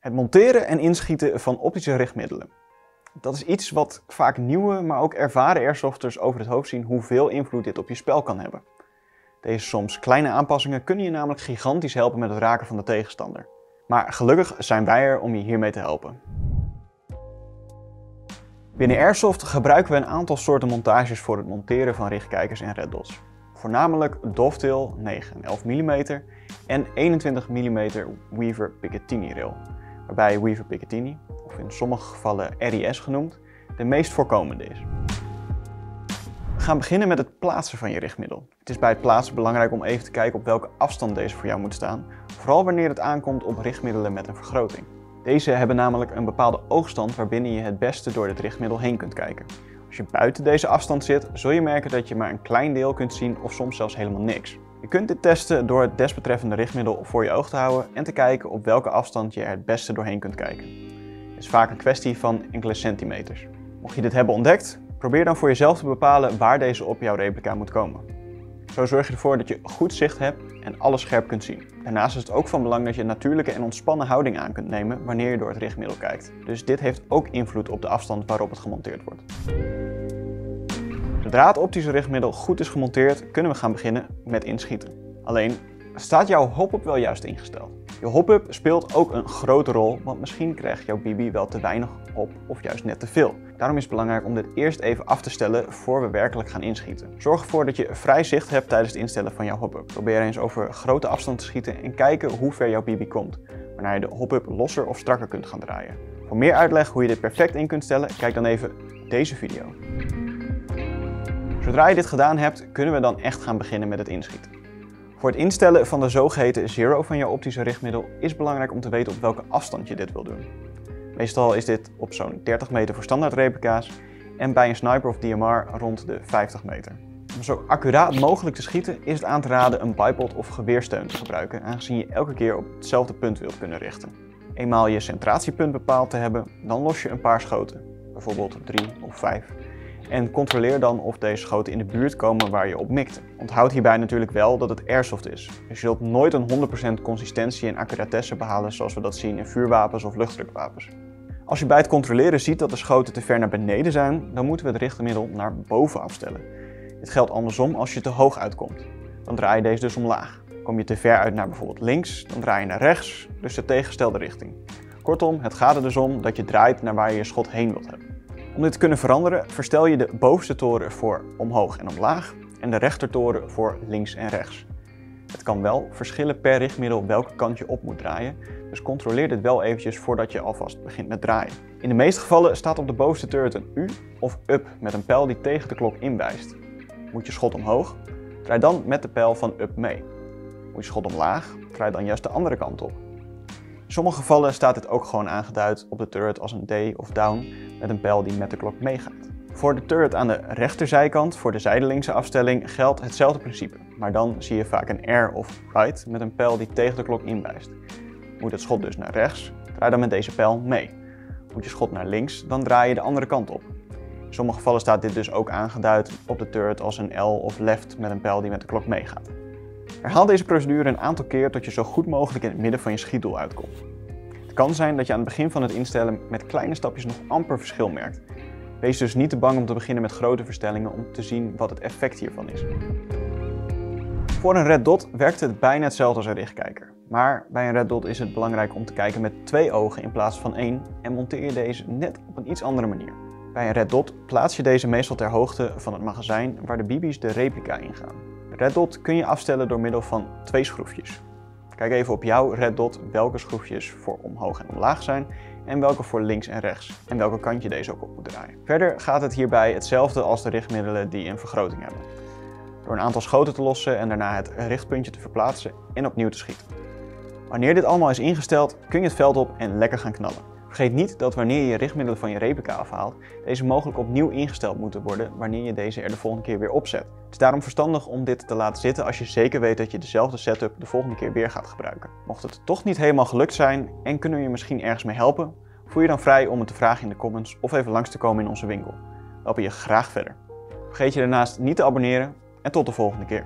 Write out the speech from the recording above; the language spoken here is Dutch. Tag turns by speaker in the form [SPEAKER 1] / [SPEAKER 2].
[SPEAKER 1] Het monteren en inschieten van optische richtmiddelen. Dat is iets wat vaak nieuwe, maar ook ervaren airsofters over het hoofd zien hoeveel invloed dit op je spel kan hebben. Deze soms kleine aanpassingen kunnen je namelijk gigantisch helpen met het raken van de tegenstander. Maar gelukkig zijn wij er om je hiermee te helpen. Binnen Airsoft gebruiken we een aantal soorten montages voor het monteren van richtkijkers en red dots. Voornamelijk dovetail 9 en 11 mm en 21 mm Weaver Picatinny rail, waarbij Weaver Picatinny, of in sommige gevallen RIS genoemd, de meest voorkomende is. We gaan beginnen met het plaatsen van je richtmiddel. Het is bij het plaatsen belangrijk om even te kijken op welke afstand deze voor jou moet staan, vooral wanneer het aankomt op richtmiddelen met een vergroting. Deze hebben namelijk een bepaalde oogstand waarbinnen je het beste door het richtmiddel heen kunt kijken. Als je buiten deze afstand zit, zul je merken dat je maar een klein deel kunt zien of soms zelfs helemaal niks. Je kunt dit testen door het desbetreffende richtmiddel voor je oog te houden en te kijken op welke afstand je er het beste doorheen kunt kijken. Het is vaak een kwestie van enkele centimeters. Mocht je dit hebben ontdekt, probeer dan voor jezelf te bepalen waar deze op jouw replica moet komen. Zo zorg je ervoor dat je goed zicht hebt en alles scherp kunt zien. Daarnaast is het ook van belang dat je een natuurlijke en ontspannen houding aan kunt nemen wanneer je door het richtmiddel kijkt. Dus dit heeft ook invloed op de afstand waarop het gemonteerd wordt. Zodra het optische richtmiddel goed is gemonteerd, kunnen we gaan beginnen met inschieten. Alleen, staat jouw hop-up wel juist ingesteld? Je hop-up speelt ook een grote rol, want misschien krijgt jouw BB wel te weinig op of juist net te veel. Daarom is het belangrijk om dit eerst even af te stellen voor we werkelijk gaan inschieten. Zorg ervoor dat je vrij zicht hebt tijdens het instellen van jouw hop-up. Probeer eens over grote afstand te schieten en kijken hoe ver jouw BB komt, waarna je de hop-up losser of strakker kunt gaan draaien. Voor meer uitleg hoe je dit perfect in kunt stellen, kijk dan even deze video. Zodra je dit gedaan hebt, kunnen we dan echt gaan beginnen met het inschieten. Voor het instellen van de zogeheten zero van jouw optische richtmiddel is belangrijk om te weten op welke afstand je dit wil doen. Meestal is dit op zo'n 30 meter voor standaard replica's en bij een sniper of DMR rond de 50 meter. Om zo accuraat mogelijk te schieten is het aan te raden een bipod of geweersteun te gebruiken, aangezien je elke keer op hetzelfde punt wilt kunnen richten. Eenmaal je centratiepunt bepaald te hebben, dan los je een paar schoten, bijvoorbeeld 3 of 5 en controleer dan of deze schoten in de buurt komen waar je op mikte. Onthoud hierbij natuurlijk wel dat het airsoft is. Je zult nooit een 100% consistentie en accuratesse behalen zoals we dat zien in vuurwapens of luchtdrukwapens. Als je bij het controleren ziet dat de schoten te ver naar beneden zijn, dan moeten we het richtmiddel naar boven afstellen. Dit geldt andersom als je te hoog uitkomt. Dan draai je deze dus omlaag. Kom je te ver uit naar bijvoorbeeld links, dan draai je naar rechts, dus de tegengestelde richting. Kortom, het gaat er dus om dat je draait naar waar je je schot heen wilt hebben. Om dit te kunnen veranderen, verstel je de bovenste toren voor omhoog en omlaag en de rechtertoren voor links en rechts. Het kan wel verschillen per richtmiddel welke kant je op moet draaien, dus controleer dit wel eventjes voordat je alvast begint met draaien. In de meeste gevallen staat op de bovenste turret een U of up met een pijl die tegen de klok inwijst. Moet je schot omhoog, draai dan met de pijl van up mee. Moet je schot omlaag, draai dan juist de andere kant op. In sommige gevallen staat dit ook gewoon aangeduid op de turret als een D of down met een pijl die met de klok meegaat. Voor de turret aan de rechterzijkant, voor de zijdelingse afstelling, geldt hetzelfde principe. Maar dan zie je vaak een R of right met een pijl die tegen de klok inwijst. Moet het schot dus naar rechts, draai dan met deze pijl mee. Moet je schot naar links, dan draai je de andere kant op. In sommige gevallen staat dit dus ook aangeduid op de turret als een L of left met een pijl die met de klok meegaat. Herhaal deze procedure een aantal keer tot je zo goed mogelijk in het midden van je schietdoel uitkomt. Het kan zijn dat je aan het begin van het instellen met kleine stapjes nog amper verschil merkt. Wees dus niet te bang om te beginnen met grote verstellingen om te zien wat het effect hiervan is. Voor een red dot werkt het bijna hetzelfde als een richtkijker. Maar bij een red dot is het belangrijk om te kijken met twee ogen in plaats van één en monteer je deze net op een iets andere manier. Bij een red dot plaats je deze meestal ter hoogte van het magazijn waar de BB's de replica ingaan. De red dot kun je afstellen door middel van twee schroefjes. Kijk even op jouw red dot welke schroefjes voor omhoog en omlaag zijn en welke voor links en rechts en welke kant je deze ook op moet draaien. Verder gaat het hierbij hetzelfde als de richtmiddelen die een vergroting hebben. Door een aantal schoten te lossen en daarna het richtpuntje te verplaatsen en opnieuw te schieten. Wanneer dit allemaal is ingesteld, kun je het veld op en lekker gaan knallen. Vergeet niet dat wanneer je richtmiddelen van je replica afhaalt, deze mogelijk opnieuw ingesteld moeten worden wanneer je deze er de volgende keer weer opzet. Het is daarom verstandig om dit te laten zitten als je zeker weet dat je dezelfde setup de volgende keer weer gaat gebruiken. Mocht het toch niet helemaal gelukt zijn en kunnen we je misschien ergens mee helpen, voel je dan vrij om het te vragen in de comments of even langs te komen in onze winkel. We helpen je graag verder. Vergeet je daarnaast niet te abonneren en tot de volgende keer.